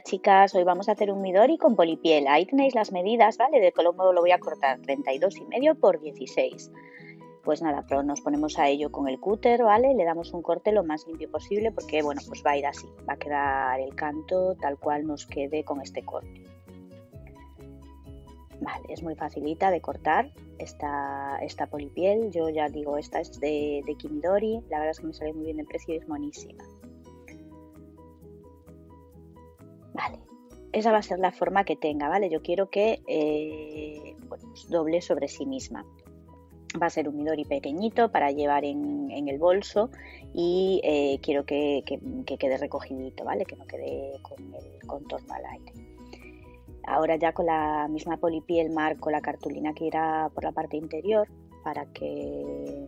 Chicas, hoy vamos a hacer un midori con polipiel. Ahí tenéis las medidas, ¿vale? De cómo lo voy a cortar, 32 y medio por 16. Pues nada, pero nos ponemos a ello con el cúter, ¿vale? Le damos un corte lo más limpio posible porque, bueno, pues va a ir así. Va a quedar el canto tal cual nos quede con este corte. Vale, es muy facilita de cortar esta, esta polipiel. Yo ya digo, esta es de, de Kimidori. La verdad es que me sale muy bien de precio y es monísima. Esa va a ser la forma que tenga, ¿vale? Yo quiero que eh, pues doble sobre sí misma. Va a ser un midori pequeñito para llevar en, el bolso y eh, quiero que, quede recogidito, ¿vale? Que no quede con el contorno al aire. Ahora ya con la misma polipiel marco la cartulina que irá por la parte interior para que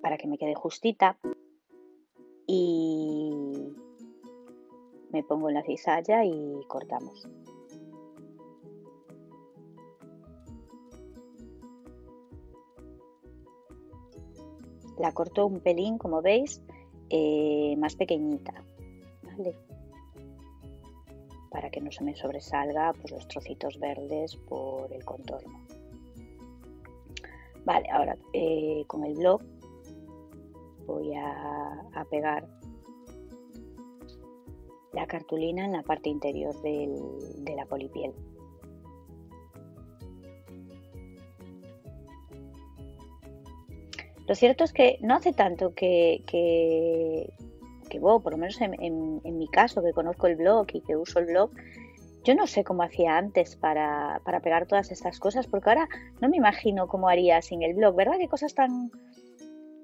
para que me quede justita y me pongo en la cizalla y cortamos. La corto un pelín, como veis, eh, más pequeñita, ¿vale? Para que no se me sobresalga pues, los trocitos verdes por el contorno. Vale, ahora eh, con el blog voy a, pegar la cartulina en la parte interior de la polipiel. Lo cierto es que no hace tanto que, que, por lo menos en, mi caso, que conozco el blog y que uso el blog, yo no sé cómo hacía antes para, para, pegar todas estas cosas, porque ahora no me imagino cómo haría sin el blog, ¿verdad? Qué cosas tan,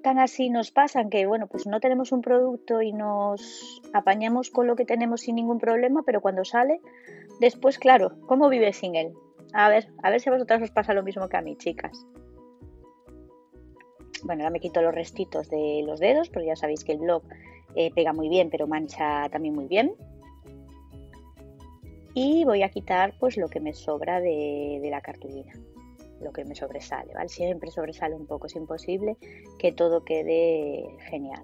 tan así nos pasan que, bueno, pues no tenemos un producto y nos apañamos con lo que tenemos sin ningún problema, pero cuando sale, después, claro, ¿cómo vive sin él? A ver, a ver si a vosotras os pasa lo mismo que a mí, chicas. Bueno, ahora me quito los restitos de los dedos, porque ya sabéis que el blog eh, pega muy bien, pero mancha también muy bien. Y voy a quitar pues lo que me sobra de la cartulina lo que me sobresale, ¿vale? Siempre sobresale un poco, es imposible que todo quede genial.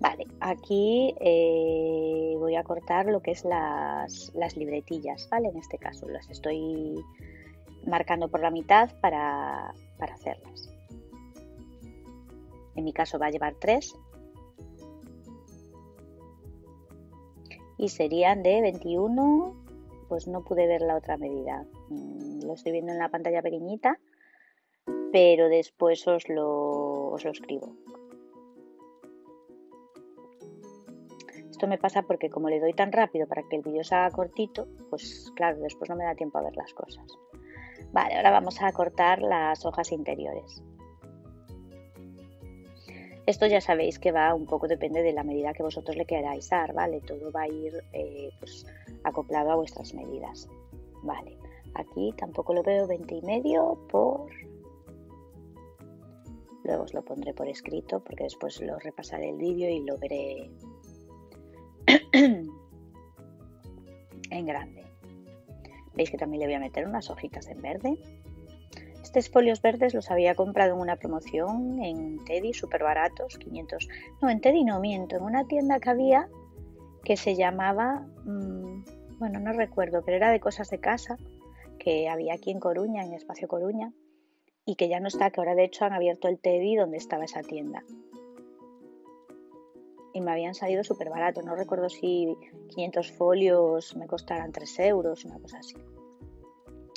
Vale, aquí eh, voy a cortar lo que es las, libretillas, ¿vale? En este caso las estoy marcando por la mitad para, para hacerlas. En mi caso va a llevar tres, y serían de 21, pues no pude ver la otra medida. Mm, lo estoy viendo en la pantalla pequeñita, pero después os lo, os lo escribo. Esto me pasa porque como le doy tan rápido para que el vídeo se haga cortito, pues claro, después no me da tiempo a ver las cosas. Vale, ahora vamos a cortar las hojas interiores. Esto ya sabéis que va un poco, depende de la medida que vosotros le queráis dar, ¿vale? Todo va a ir eh, pues, acoplado a vuestras medidas, ¿vale? Aquí tampoco lo veo 20 y medio por... Luego os lo pondré por escrito porque después lo repasaré el vídeo y lo veré en grande. Veis que también le voy a meter unas hojitas en verde estos folios verdes los había comprado en una promoción en Teddy, súper baratos, 500. No, en Teddy no miento, en una tienda que había que se llamaba, mm, bueno, no recuerdo, pero era de cosas de casa, que había aquí en Coruña, en Espacio Coruña, y que ya no está, que ahora de hecho han abierto el Teddy donde estaba esa tienda. Y me habían salido súper baratos, no recuerdo si 500 folios me costaran 3 euros, una cosa así.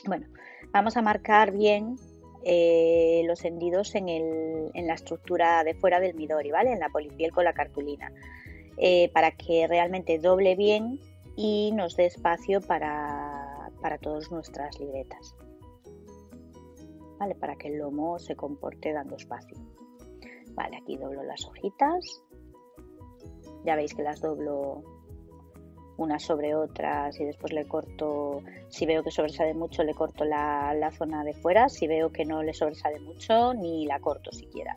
Bueno, vamos a marcar bien eh, los hendidos en, la estructura de fuera del Midori, ¿vale? En la polipiel con la cartulina, eh, para que realmente doble bien y nos dé espacio para, para todas nuestras libretas. ¿Vale? Para que el lomo se comporte dando espacio. Vale, aquí doblo las hojitas. Ya veis que las doblo unas sobre otras y después le corto, si veo que sobresale mucho, le corto la, zona de fuera, si veo que no le sobresale mucho, ni la corto siquiera.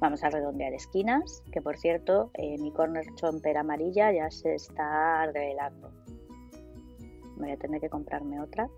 Vamos a redondear esquinas, que por cierto, eh, mi corner chomper amarilla ya se está revelando. Voy a tener que comprarme otra.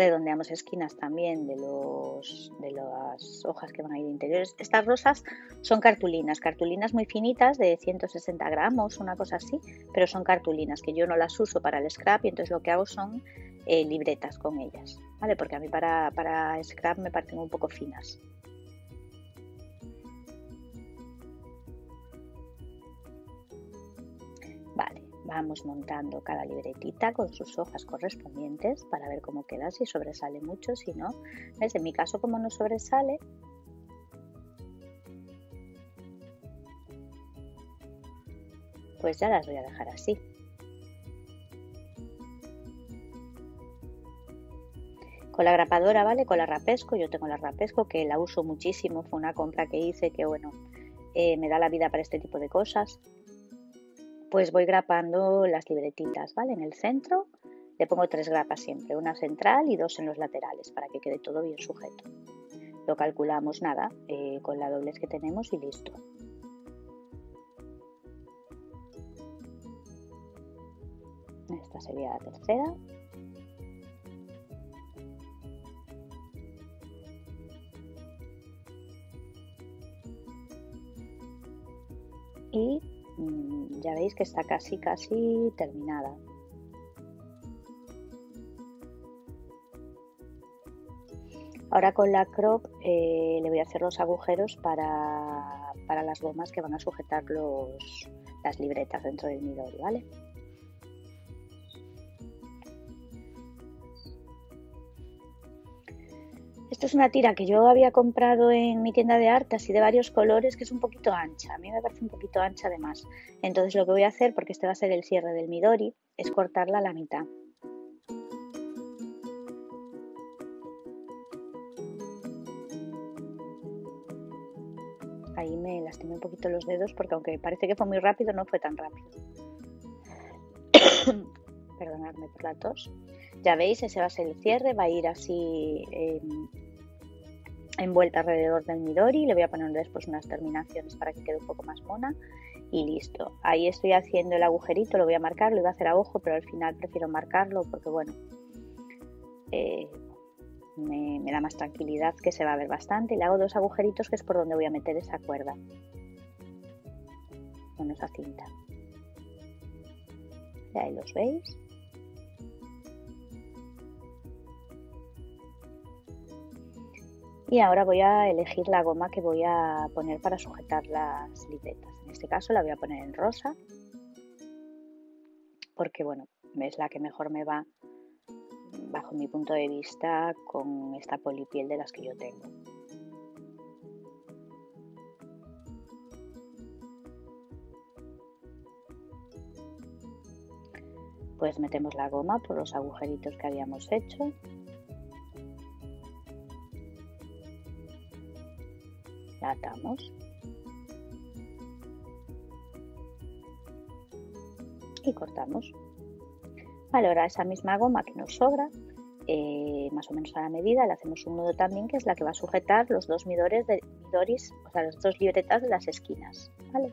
Redondeamos esquinas también de, los, de las hojas que van a ir interiores. Estas rosas son cartulinas, cartulinas muy finitas de 160 gramos, una cosa así, pero son cartulinas que yo no las uso para el scrap y entonces lo que hago son eh, libretas con ellas, ¿vale? Porque a mí para, para scrap me parecen un poco finas. Vamos montando cada libretita con sus hojas correspondientes para ver cómo queda, si sobresale mucho, si no. ¿Ves? En mi caso, como no sobresale, pues ya las voy a dejar así. Con la grapadora, ¿vale? Con la rapesco, yo tengo la rapesco que la uso muchísimo, fue una compra que hice que, bueno, eh, me da la vida para este tipo de cosas pues voy grapando las libretitas, ¿vale? En el centro le pongo tres grapas siempre, una central y dos en los laterales para que quede todo bien sujeto. Lo calculamos nada eh, con la doblez que tenemos y listo. Esta sería la tercera. Que está casi casi terminada. Ahora con la crop eh, le voy a hacer los agujeros para, para, las gomas que van a sujetar los, las libretas dentro del Midori, ¿vale? Esto es una tira que yo había comprado en mi tienda de arte, así de varios colores, que es un poquito ancha. A mí me parece un poquito ancha además. Entonces lo que voy a hacer, porque este va a ser el cierre del Midori, es cortarla a la mitad. Ahí me lastimé un poquito los dedos porque aunque parece que fue muy rápido, no fue tan rápido. Perdonadme por la tos. Ya veis, ese va a ser el cierre, va a ir así envuelta alrededor del Midori. Le voy a poner después unas terminaciones para que quede un poco más mona y listo. Ahí estoy haciendo el agujerito, lo voy a marcar, lo iba a hacer a ojo, pero al final prefiero marcarlo porque bueno, eh, me, da más tranquilidad que se va a ver bastante. Le hago dos agujeritos que es por donde voy a meter esa cuerda con esa cinta. Ahí los veis. Y ahora voy a elegir la goma que voy a poner para sujetar las libretas. En este caso la voy a poner en rosa porque bueno, es la que mejor me va bajo mi punto de vista con esta polipiel de las que yo tengo. Pues metemos la goma por los agujeritos que habíamos hecho atamos y cortamos. Vale, ahora esa misma goma que nos sobra, eh, más o menos a la medida, le hacemos un nudo también que es la que va a sujetar los dos midores de midoris, o sea, las dos libretas de las esquinas. Vale.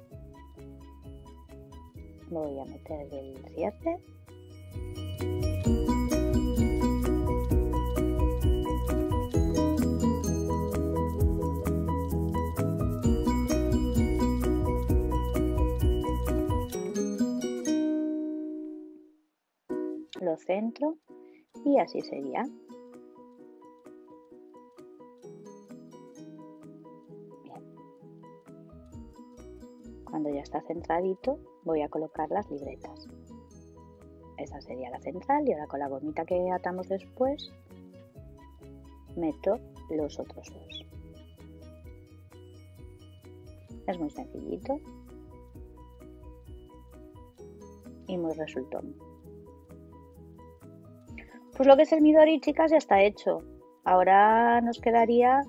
Voy a meter el cierre centro y así sería. Cuando ya está centradito voy a colocar las libretas. Esa sería la central y ahora con la gomita que atamos después meto los otros dos. Es muy sencillito y muy resultón. Pues lo que es el Midori, chicas, ya está hecho. Ahora nos quedaría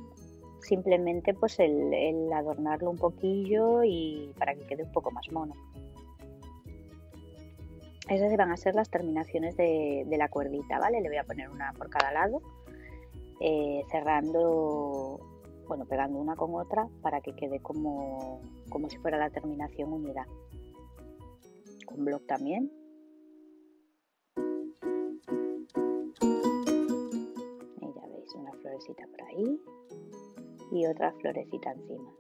simplemente pues el, adornarlo un poquillo y para que quede un poco más mono. Esas van a ser las terminaciones de, la cuerdita, ¿vale? Le voy a poner una por cada lado, eh, cerrando, bueno, pegando una con otra para que quede como, como si fuera la terminación unida. Con block también florecita por ahí y otra florecita encima.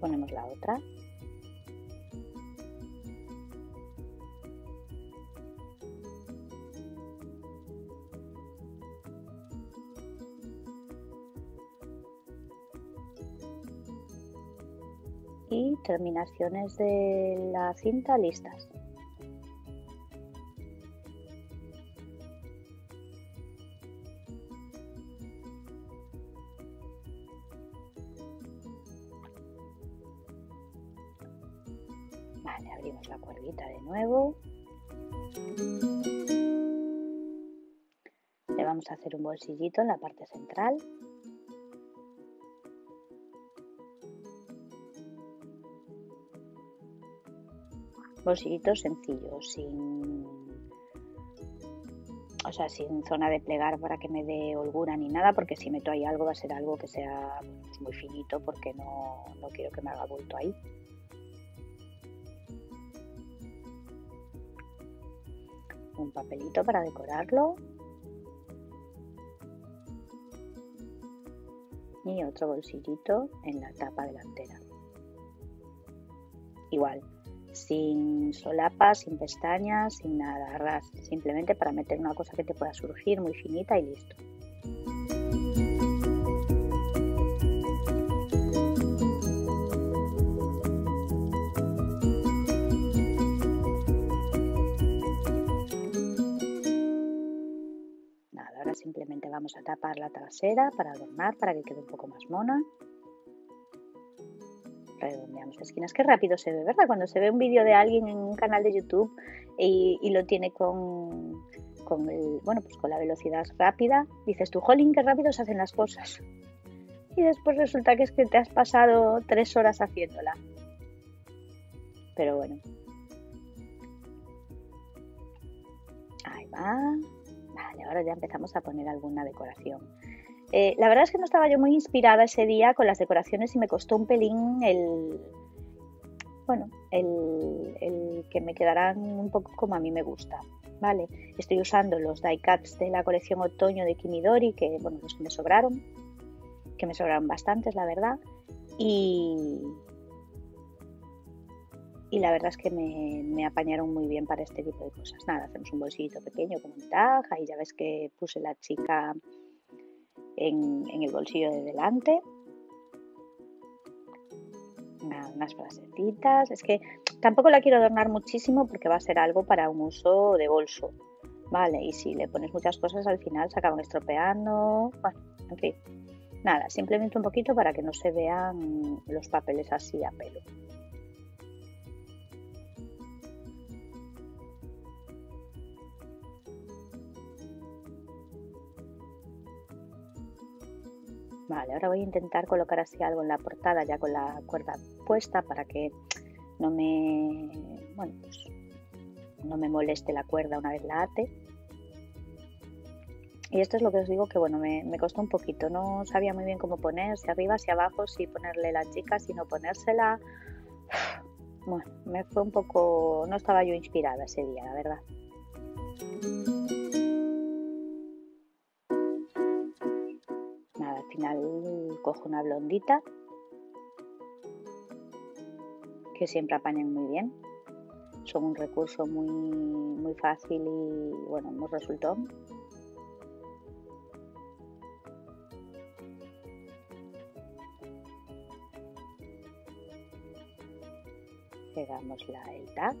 Ponemos la otra. Terminaciones de la cinta listas. Vale, abrimos la cuerdita de nuevo. Le vamos a hacer un bolsillito en la parte central. Bolsillitos sencillos, sin, o sea, sin zona de plegar para que me dé holgura ni nada, porque si meto ahí algo va a ser algo que sea muy finito, porque no, no quiero que me haga bulto ahí. Un papelito para decorarlo. Y otro bolsillito en la tapa delantera. Igual, sin solapas, sin pestañas, sin nada, ras, simplemente para meter una cosa que te pueda surgir muy finita y listo. Ahora simplemente vamos a tapar la trasera para adornar, para que quede un poco más mona redondeamos esquinas. Qué rápido se ve, ¿verdad? Cuando se ve un vídeo de alguien en un canal de YouTube y, lo tiene con, con, el, bueno, pues con la velocidad rápida, dices tú, jolín, qué rápido se hacen las cosas. Y después resulta que es que te has pasado tres horas haciéndola. Pero bueno. Ahí va. Vale, ahora ya empezamos a poner alguna decoración. Eh, la verdad es que no estaba yo muy inspirada ese día con las decoraciones y me costó un pelín el, bueno, el, que me quedaran un poco como a mí me gusta. Vale, estoy usando los die cuts de la colección otoño de Kimidori, que bueno, los que me sobraron, que me sobraron bastantes, la verdad. Y, y la verdad es que me, me, apañaron muy bien para este tipo de cosas. Nada, hacemos un bolsillito pequeño con ventaja y ya ves que puse la chica en, el bolsillo de delante. unas frasecitas. Es que tampoco la quiero adornar muchísimo porque va a ser algo para un uso de bolso. Vale, y si le pones muchas cosas al final se acaban estropeando. Bueno, en fin. Nada, simplemente un poquito para que no se vean los papeles así a pelo. Vale, ahora voy a intentar colocar así algo en la portada ya con la cuerda puesta para que no me, bueno, pues, no me moleste la cuerda una vez la ate. Y esto es lo que os digo que bueno, me, me, costó un poquito, no sabía muy bien cómo poner, si arriba, si abajo, si ponerle la chica, si no ponérsela. Bueno, me fue un poco, no estaba yo inspirada ese día, la verdad. Final cojo una blondita que siempre apañan muy bien. Son un recurso muy, muy fácil y bueno, muy resultón. Pegamos la, el tag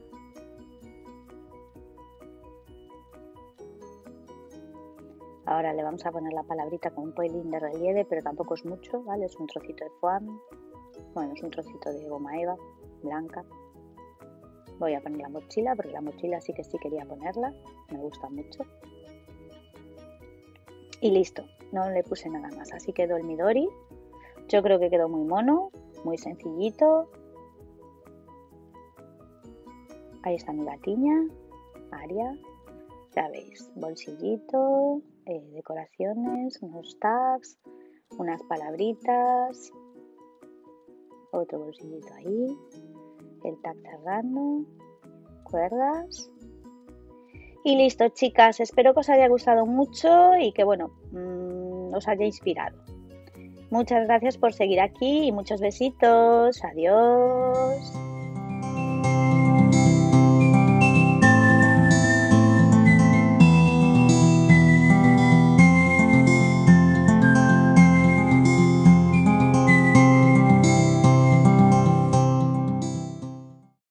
Ahora le vamos a poner la palabrita con un pelín de relieve, pero tampoco es mucho, ¿vale? Es un trocito de foam, bueno, es un trocito de goma eva blanca. Voy a poner la mochila, porque la mochila sí que sí quería ponerla, me gusta mucho. Y listo, no le puse nada más, así quedó el Midori. Yo creo que quedó muy mono, muy sencillito. Ahí está mi gatiña, Aria. Ya veis, bolsillito, eh, decoraciones, unos tags, unas palabritas, otro bolsillito ahí, el tag cerrando, cuerdas. Y listo, chicas, espero que os haya gustado mucho y que, bueno, mm, os haya inspirado. Muchas gracias por seguir aquí y muchos besitos. Adiós.